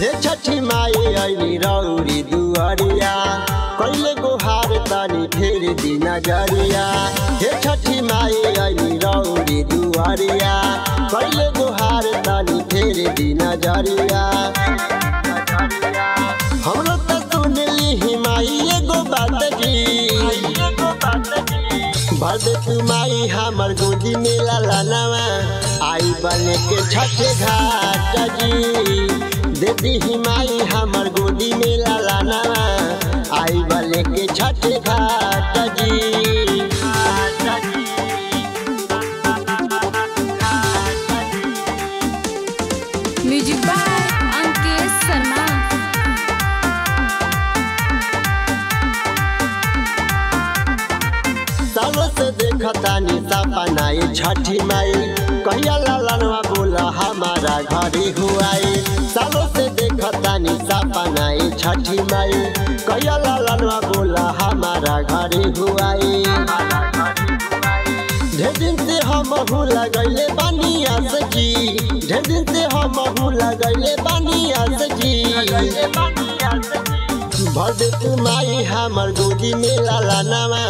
हे छठी माई आईली रौरी दुआरिया। कैले गुहार तानी फेर दिन ज़रिया। हे छठी माई आईली रौरी दुआरिया। कैले गुहार तानी फेर दी नज़रिया हमरो तो सुन ली माई एगो बात जी भर दे तू माई, हमर गोदी में लाला नवा आई बने के छठे घाट जी। दे दी माई हमर गोदी में लालानवा आई बने के छठे घाट जी। Music by Ankesh Sharma. सालों से देखतानी सपनाई छठी माई। कहिया लालनवा बोला हमारा घरे हुआई। से देखतानी सपनाई छठी माई। कहिया लालनवा बोला, हमारा घरे हुआई ढेर दिन से हम लगैले बानी आस जी ढेर दिन से हम लगैले बानी आस जी भर दे माई, हमर गोदी में लाला नवा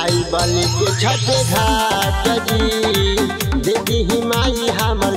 आई बलि के छठ घाट जी देती ही माई, हमर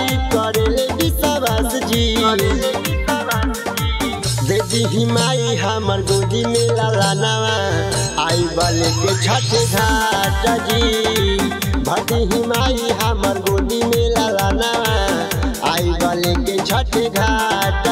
ही माई हमार गोदी में लाला नवा आई बल के छठ घाट जी। भटी माई हमार गोदी में लाला नवा आई बल के छठ घाट